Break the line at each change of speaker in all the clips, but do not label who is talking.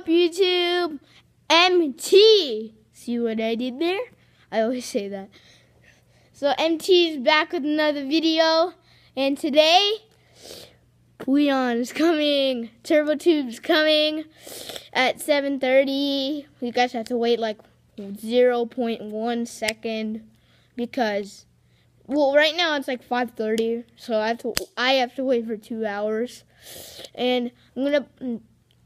up, YouTube? MT. See what I did there? I always say that. So MT is back with another video, and today Puyon is coming. TurboTube's coming at 7:30. You guys have to wait like 0.1 second because well right now it's like 5:30 so I have to I have to wait for 2 hours and I'm to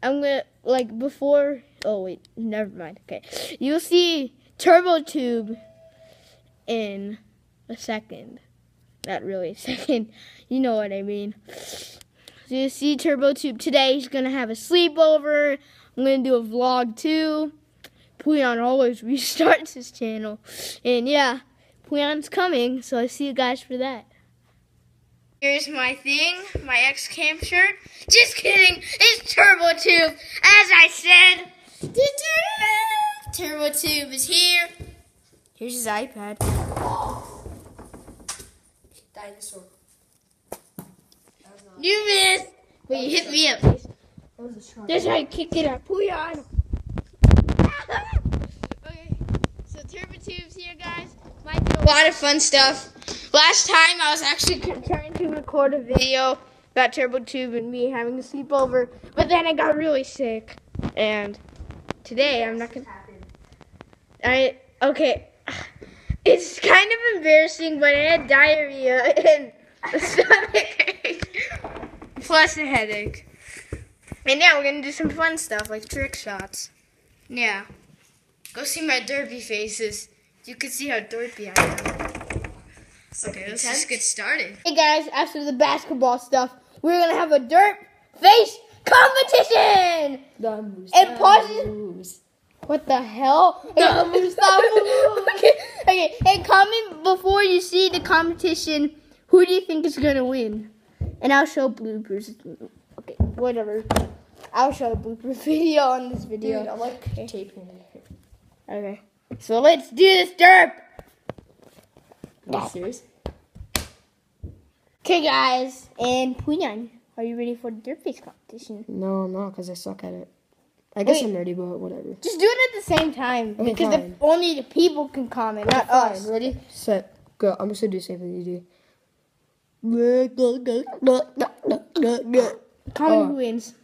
I'm to like before oh wait never mind okay. You'll see TurboTube in a second. Not really a second you know what I mean. So you see TurboTube today he's to have a sleepover. I'm to do a vlog too. Puyon always restarts his channel. And yeah Puyon's coming, so I see you guys for that. Here's my thing, my X Camp shirt. Just kidding, it's Turbo TurboTube. As I said, Turbo TurboTube is here. Here's his iPad.
Dinosaur.
You missed, but you hit me up.
That was a shark.
That's how I kick it at Puyon. okay, so TurboTube's here, guys. Might do a lot of fun stuff. Last time I was actually trying to record a video about TurboTube and me having a sleepover, but then I got really sick. And today I'm not gonna. I okay. It's kind of embarrassing, but I had diarrhea and a stomach ache, plus a headache. And now we're gonna do some fun stuff like trick shots. Yeah. Go see my derpy faces. You can see how derpy I am. Okay, let's just get started. Hey guys, after the basketball stuff, we're gonna have a derp face competition!
The moose.
And
the
pauses- What the hell?
The moose, the moose.
okay, okay, and comment before you see the competition, who do you think is gonna win? And I'll show bloopers. Okay, whatever. I'll show a blooper video on this video.
Dude, I like
Okay.
taping it.
Okay. So let's do this derp.
Serious?
Okay, guys, and Puyan, are you ready for the derp face competition?
No, I'm not because I suck at it. I guess
Wait.
I'm ready, but whatever.
Just do it at the same time
Okay,
because the,
fine.
only the people can comment, not us.
Ready? Set. Go. I'm just gonna do the same thing you do.
Comment
Oh.
who wins.